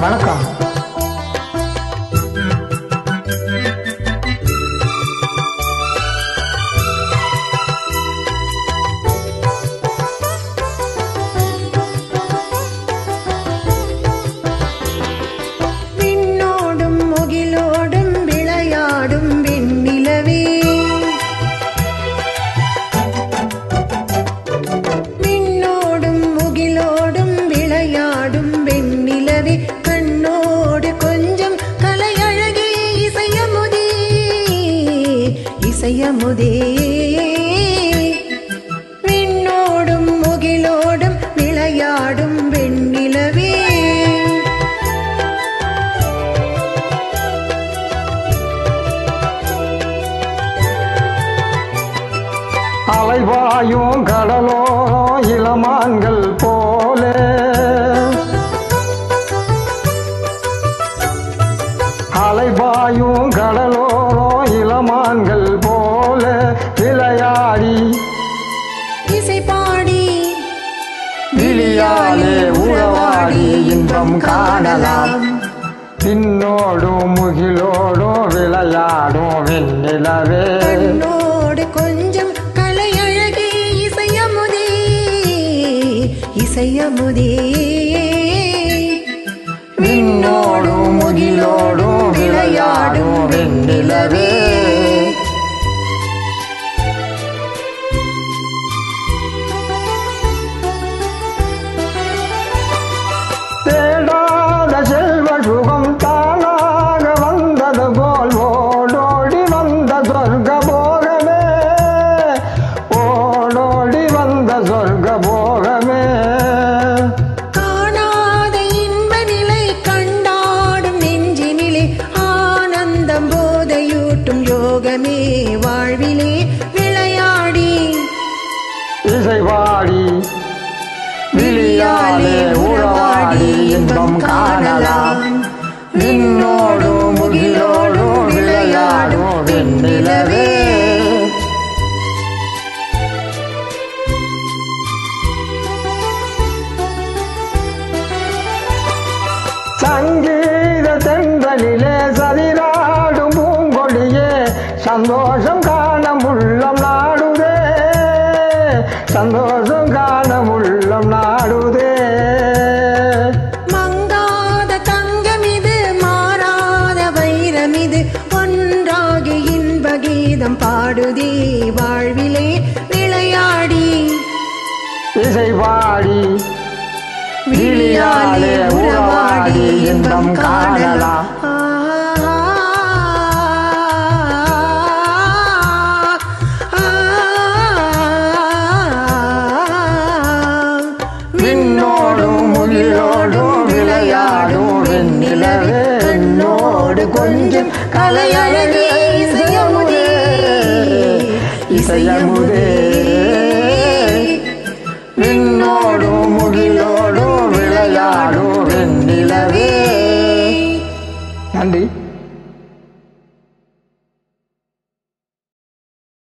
வணக்கம். இசையமுதே விண்ணோடும் முகிலோடும் விளையாடும் வெண்ணிலவே. அலைவாயும் கடலோ இளமான்கள் போலே. அலைவாயும் கடலோரம் இளமான்கள் விழியாலே உறவாடி இன்பம் காணலாம். பின்னோடும் முகிலோடும் விளையாடும் வெண்ணிலவே. கொஞ்சம் கலையழகே இசையமுதே இசையமுதே. விண்ணோடும் முகிலோடும் விளையாடும் வெண்ணிலவே. சங்கீத தென்றலிலே சதிராடும் பூங்கொடியே சந்தோஷம் காண உள்ளம் நாடுதே. சந்தோஷம் காண உள்ளம் நாடுதே. மங்காத தங்கமிது மாறாத வைரமிது ஒன்றாகி இன்ப கீதம் பாடுதே வாழ்விலே விளையாடி இசைவாடி விழியாலே உறவாடி இன்பம் காணலாம். விண்ணோடும் முகிலோடும் விளையாடும் வெண்ணிலவே கண்ணோடு கொஞ்சம் கலையழகே இசையமுதே இசையமுதே. முகிலோடும் விளையாடும் வெண்ணிலவே நன்றி